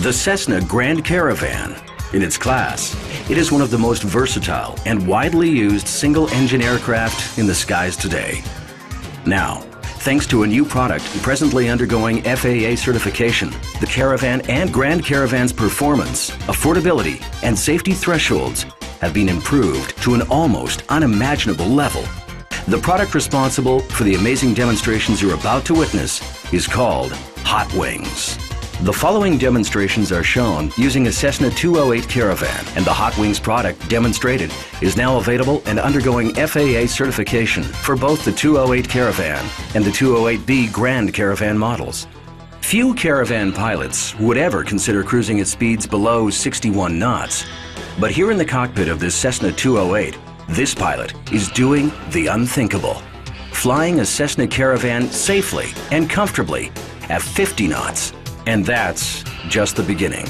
The Cessna Grand Caravan. In its class, it is one of the most versatile and widely used single-engine aircraft in the skies today. Now, thanks to a new product presently undergoing FAA certification, the Caravan and Grand Caravan's performance, affordability, and safety thresholds have been improved to an almost unimaginable level. The product responsible for the amazing demonstrations you're about to witness is called Hot Wings. The following demonstrations are shown using a Cessna 208 Caravan, and the Hot Wings product demonstrated is now available and undergoing FAA certification for both the 208 Caravan and the 208B Grand Caravan models. Few Caravan pilots would ever consider cruising at speeds below 61 knots, but here in the cockpit of this Cessna 208, this pilot is doing the unthinkable. Flying a Cessna Caravan safely and comfortably at 50 knots. And that's just the beginning.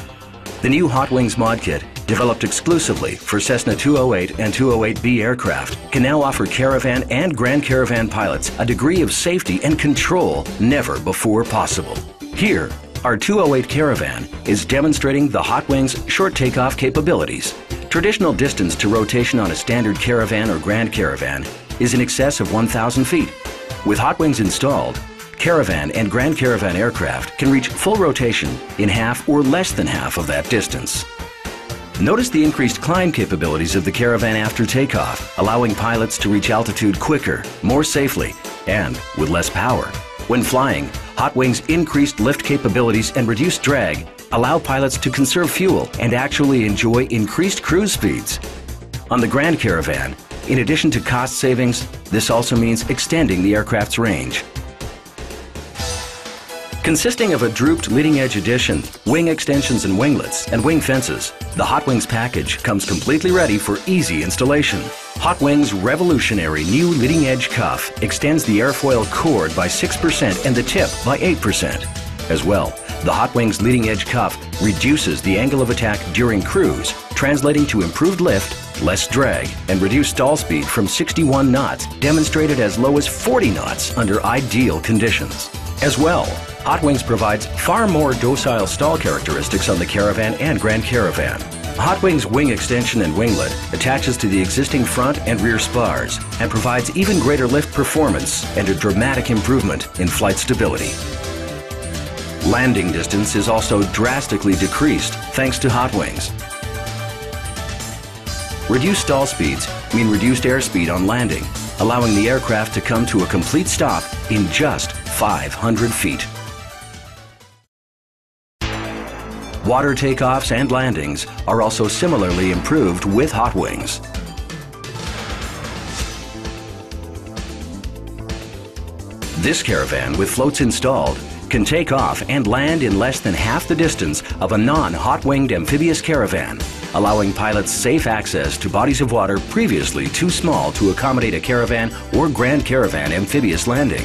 The new Hot Wings mod kit, developed exclusively for Cessna 208 and 208B aircraft, can now offer Caravan and Grand Caravan pilots a degree of safety and control never before possible. Here, our 208 Caravan is demonstrating the Hot Wings short takeoff capabilities. Traditional distance to rotation on a standard Caravan or Grand Caravan is in excess of 1,000 feet. With Hot Wings installed, Caravan and Grand Caravan aircraft can reach full rotation in half or less than half of that distance. Notice the increased climb capabilities of the Caravan after takeoff, allowing pilots to reach altitude quicker, more safely, and with less power. When flying, Hot Wings' increased lift capabilities and reduced drag allow pilots to conserve fuel and actually enjoy increased cruise speeds. On the Grand Caravan, in addition to cost savings, this also means extending the aircraft's range. Consisting of a drooped leading edge addition, wing extensions and winglets, and wing fences, the Hot Wings package comes completely ready for easy installation. Hot Wings' revolutionary new leading edge cuff extends the airfoil chord by 6% and the tip by 8%. As well, the Hot Wings leading edge cuff reduces the angle of attack during cruise, translating to improved lift, less drag, and reduced stall speed from 61 knots, demonstrated as low as 40 knots under ideal conditions. As well, Hot Wings provides far more docile stall characteristics on the Caravan and Grand Caravan. Hot Wings wing extension and winglet attaches to the existing front and rear spars and provides even greater lift performance and a dramatic improvement in flight stability. Landing distance is also drastically decreased thanks to Hot Wings. Reduced stall speeds mean reduced airspeed on landing, allowing the aircraft to come to a complete stop in just 500 feet. Water takeoffs and landings are also similarly improved with Hot Wings. This caravan with floats installed can take off and land in less than half the distance of a non-hot winged amphibious caravan, allowing pilots safe access to bodies of water previously too small to accommodate a caravan or Grand Caravan amphibious landing.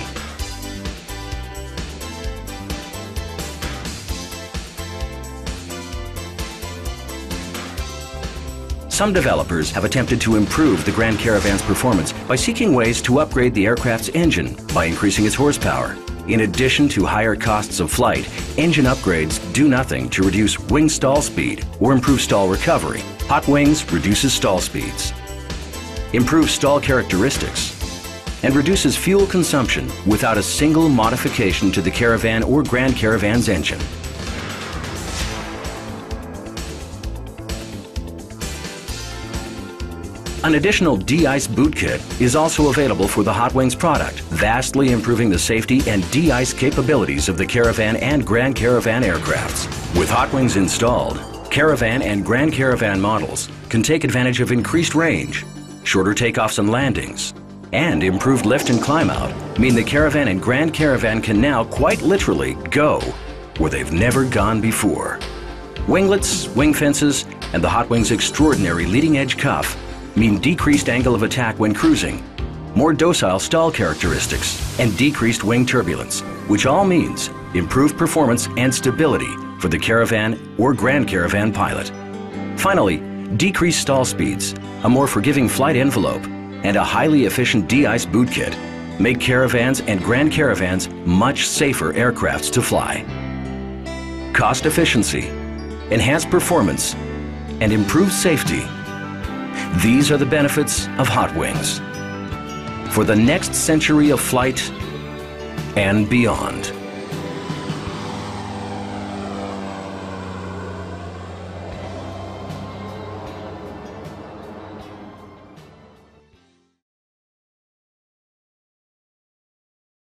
Some developers have attempted to improve the Grand Caravan's performance by seeking ways to upgrade the aircraft's engine by increasing its horsepower. In addition to higher costs of flight, engine upgrades do nothing to reduce wing stall speed or improve stall recovery. Hot Wings reduces stall speeds, improves stall characteristics, and reduces fuel consumption without a single modification to the Caravan or Grand Caravan's engine. An additional de-ice boot kit is also available for the Hot Wings product, vastly improving the safety and de-ice capabilities of the Caravan and Grand Caravan aircrafts. With Hot Wings installed, Caravan and Grand Caravan models can take advantage of increased range, shorter takeoffs and landings, and improved lift and climb out mean the Caravan and Grand Caravan can now quite literally go where they've never gone before. Winglets, wing fences, and the Hot Wings' extraordinary leading edge cuff mean decreased angle of attack when cruising, more docile stall characteristics, and decreased wing turbulence, which all means improved performance and stability for the Caravan or Grand Caravan pilot. Finally, decreased stall speeds, a more forgiving flight envelope, and a highly efficient de-ice boot kit make Caravans and Grand Caravans much safer aircrafts to fly. Cost efficiency, enhanced performance, and improved safety. These are the benefits of Hot Wings for the next century of flight and beyond.